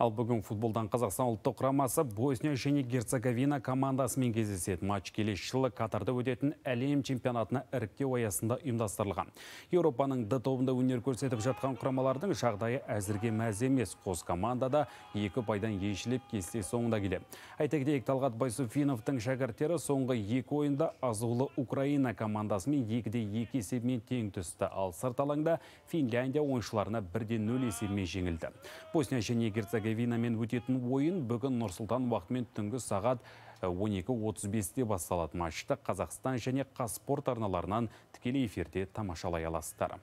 Ал бүгін футболдан Қазақстан ұлттық құрамасы Босния және Герцеговина командасымен кездеседі. Матч келесі жылы Катарда өтетін әлем чемпионатына іріктеу аясында ұйымдастырылған. Еуропаның Д тобында өнер көрсетіп жатқан құрамалардың жағдайы әзірге мәз емес. Қос командада екі пайдан ешілеп кесте соңында келе. Айта кетейік Талғат Байсуфиновтың шәкірттері соңғы екі ойында азулы Украина командасымен екіде екі есебімен тең түсті. Ал сырт алаңда Финляндия ойыншыларына бірде нөл есебімен жеңілді. Босния және Герцеговинамен өтетін ойын бүгін Нұрсұлтан уақытымен түнгі сағат 12.35-те басталады матчты Қазақстан және Қазспорт арналарынан тікелей эфирде тамашалай аласыздар.